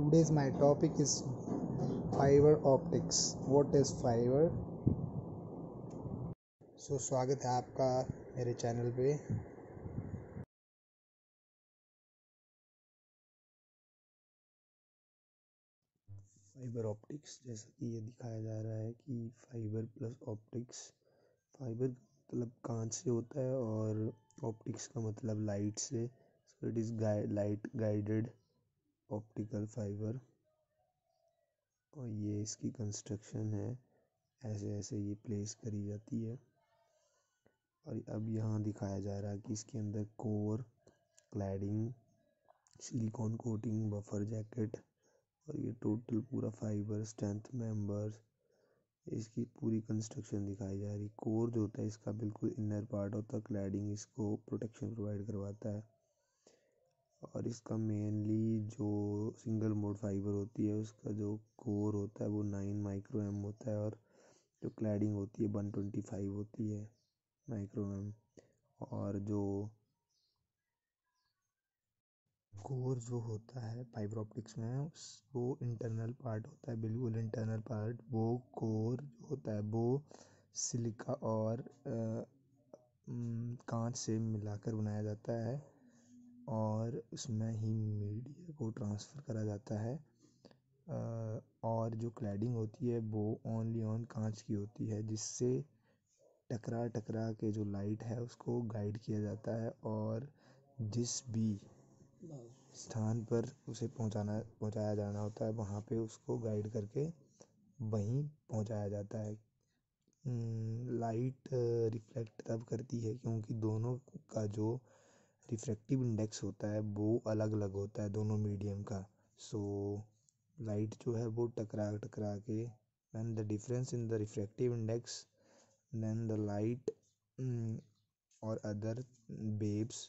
today's my topic is fiber optics. What is fiber? सो स्वागत है आपका मेरे चैनल पे। फाइबर ऑप्टिक्स जैसा कि ये दिखाया जा रहा है कि फाइबर प्लस ऑप्टिक्स फाइबर मतलब कांच से होता है और ऑप्टिक्स का मतलब लाइट से। So it is light guided optical fibre और ये इसकी कंस्ट्रक्शन है। ऐसे ऐसे ये प्लेस करी जाती है। और अब यहाँ दिखाया जा रहा है कि इसके अंदर core cladding silicon coating buffer jacket और ये टोटल पूरा फाइबर स्ट्रेंथ मेंबर्स इसकी पूरी कंस्ट्रक्शन दिखाई जा रही। कोर जो होता है, इसका बिल्कुल इनर पार्ट होता है। क्लैडिंग इसको प्रोटेक्शन प्रोवाइड करवाता है। और इसका मेनली जो सिंगल मोड फाइबर होती है, उसका जो कोर होता है वो नाइन माइक्रो एम होता है और जो क्लैडिंग होती है वन ट्वेंटी फाइव होती है माइक्रो एम और जो कोर जो होता है फाइबर ऑप्टिक्स में वो इंटरनल पार्ट होता है, बिल्कुल इंटरनल पार्ट वो कोर जो होता है, वो सिलिका और कांच से मिलाकर बनाया जाता है। और उसमें ही मीडिया को ट्रांसफ़र करा जाता है। और जो क्लैडिंग होती है, वो ओनली ऑन कांच की होती है, जिससे टकरा टकरा के जो लाइट है, उसको गाइड किया जाता है और जिस भी स्थान पर उसे पहुंचाना, पहुँचाया जाना होता है, वहाँ पे उसको गाइड करके वहीं पहुँचाया जाता है। लाइट रिफ्लेक्ट तब करती है, क्योंकि दोनों का जो रिफ्रैक्टिव इंडेक्स होता है वो अलग अलग होता है दोनों मीडियम का। सो लाइट जो है वो टकरा टकरा के and the difference in the refractive index then the light और अदर वेव्स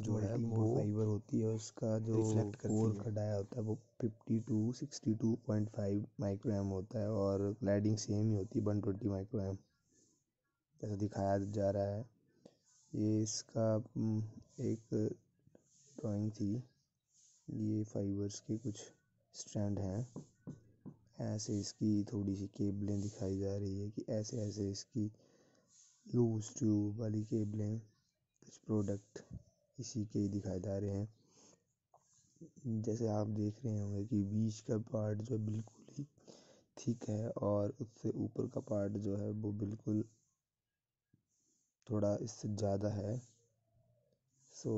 जो है वो फाइबर होती है उसका जो कोर का डाया होता है वो fifty to sixty two point five micro M होता है और क्लैडिंग सेम ही होती है वन ट्वेंटी माइक्रो एम जैसा दिखाया जा रहा है। ये इसका एक ड्राइंग थी। ये फाइबर्स के कुछ स्ट्रैंड हैं। ऐसे इसकी थोड़ी सी केबलें दिखाई जा रही है कि ऐसे ऐसे इसकी लूज ट्यूब वाली केबलें कुछ प्रोडक्ट इसी के दिखाई जा रहे हैं। जैसे आप देख रहे होंगे कि बीच का पार्ट जो बिल्कुल ही थिक है और उससे ऊपर का पार्ट जो है वो बिल्कुल थोड़ा इससे ज़्यादा है। सो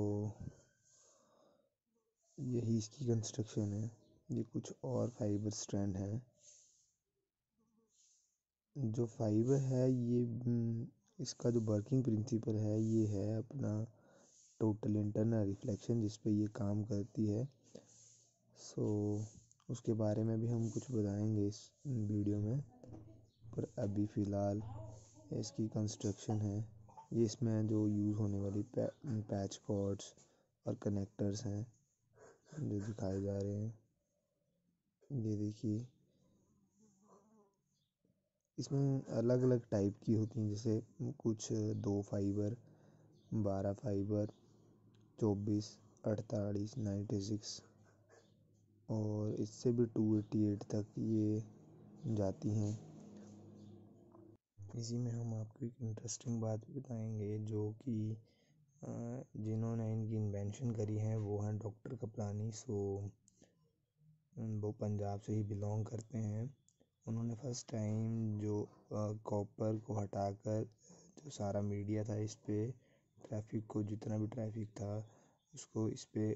यही इसकी कंस्ट्रक्शन है। ये कुछ और फाइबर स्ट्रैंड है। जो फाइबर है ये इसका जो वर्किंग प्रिंसिपल है ये है अपना टोटल इंटरनल रिफ्लेक्शन जिस पे ये काम करती है। सो so, उसके बारे में भी हम कुछ बताएँगे इस वीडियो में। पर अभी फ़िलहाल इसकी कंस्ट्रक्शन है। ये इसमें जो यूज़ होने वाली पै, पैच कॉर्ड्स और कनेक्टर्स हैं जो दिखाए जा रहे हैं। ये देखिए। इसमें अलग अलग टाइप की होती हैं जैसे कुछ दो फाइबर बारह फाइबर चौबीस अड़तालीस नाइन्टी सिक्स और इससे भी टू एटी एट तक ये जाती हैं। इसी में हम आपको एक इंटरेस्टिंग बात बताएँगे, जो कि जिन्होंने इनकी इन्वेंशन करी है, वो हैं डॉक्टर कपलानी। सो वो पंजाब से ही बिलोंग करते हैं। उन्होंने फ़र्स्ट टाइम जो कॉपर को हटाकर, जो सारा मीडिया था इस पर ट्रैफ़िक को, जितना भी ट्रैफ़िक था, उसको इस पर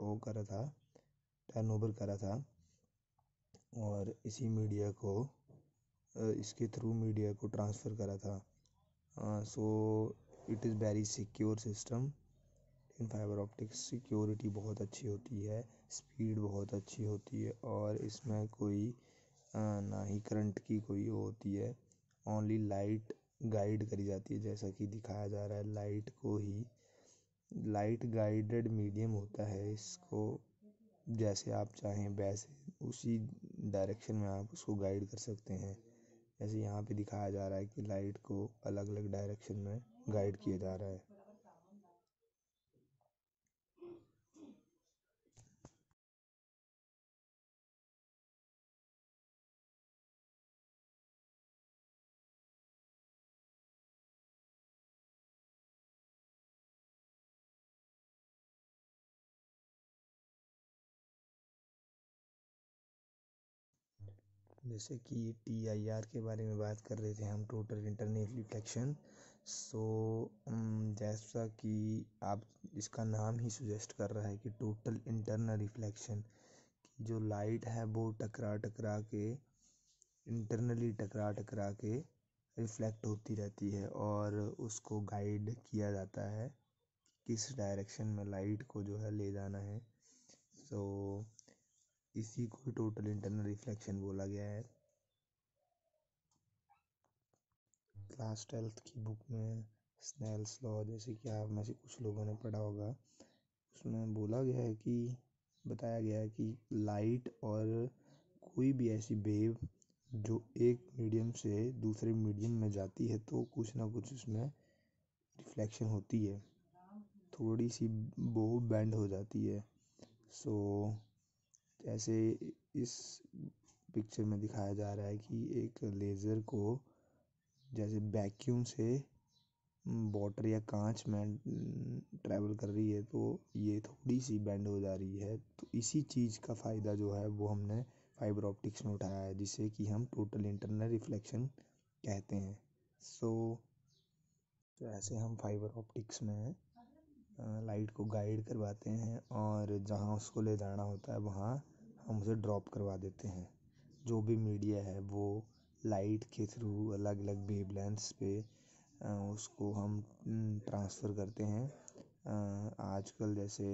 वो करा था टर्न ओवर करा था। और इसी मीडिया को इसके थ्रू मीडिया को ट्रांसफ़र करा था। So it is very secure system in fibre optics security बहुत अच्छी होती है स्पीड बहुत अच्छी होती है, और इसमें कोई ना ही करंट की कोई होती है। ओनली लाइट गाइड करी जाती है, जैसा कि दिखाया जा रहा है लाइट को ही। लाइट गाइडेड मीडियम होता है इसको, जैसे आप चाहें, वैसे उसी डायरेक्शन में आप उसको गाइड कर सकते हैं। जैसे यहाँ पे दिखाया जा रहा है कि लाइट को अलग अलग डायरेक्शन में गाइड किया जा रहा है। जैसे कि टी आई आर के बारे में बात कर रहे थे हम टोटल इंटरनल रिफ्लेक्शन सो जैसा कि आप इसका नाम ही सुजेस्ट कर रहा है कि टोटल इंटरनल रिफ्लेक्शन की जो लाइट है वो टकरा टकरा के इंटरनली टकरा टकरा के रिफ्लेक्ट होती रहती है और उसको गाइड किया जाता है किस डायरेक्शन में लाइट को जो है ले जाना है। सो इसी को टोटल इंटरनल रिफ्लेक्शन बोला गया है। क्लास ट्वेल्थ की बुक में स्नेल्स लॉ जैसे कि आप में से कुछ लोगों ने पढ़ा होगा, उसमें बोला गया है कि, बताया गया है कि लाइट और कोई भी ऐसी वेव जो एक मीडियम से दूसरे मीडियम में जाती है तो कुछ ना कुछ उसमें रिफ्लेक्शन होती है। थोड़ी सी वो बेंड हो जाती है। सो जैसे इस पिक्चर में दिखाया जा रहा है कि एक लेज़र को जैसे वैक्यूम से वाटर या कांच में ट्रैवल कर रही है तो ये थोड़ी सी बेंड हो जा रही है। तो इसी चीज़ का फ़ायदा जो है, वो हमने फाइबर ऑप्टिक्स में उठाया है, जिसे कि हम टोटल इंटरनल रिफ्लेक्शन कहते हैं। सो तो ऐसे हम फाइबर ऑप्टिक्स में लाइट को गाइड करवाते हैं, और जहाँ उसको ले जाना होता है, वहाँ हम उसे ड्रॉप करवा देते हैं। जो भी मीडिया है, वो लाइट के थ्रू अलग अलग वेवलेंथ्स पे उसको हम ट्रांसफ़र करते हैं। आजकल जैसे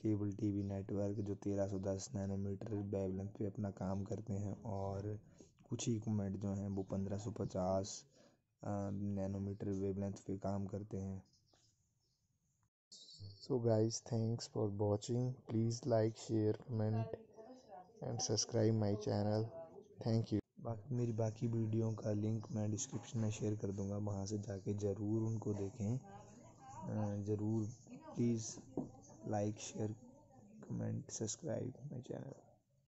केबल टीवी नेटवर्क जो तेरह सौ दस नैनोमीटर वेवलेंथ पे अपना काम करते हैं और कुछ इक्विपमेंट जो हैं, वो पंद्रह सौ पचास नैनोमीटर वेवलेंथ पे काम करते हैं। So guys thanks for watching please like share comment. And subscribe my channel thank you बाकी, मेरी बाकी वीडियो का लिंक मैं डिस्क्रिप्शन में शेयर कर दूँगा, वहाँ से जाके ज़रूर उनको देखें। ज़रूर please like, share, comment, subscribe my channel.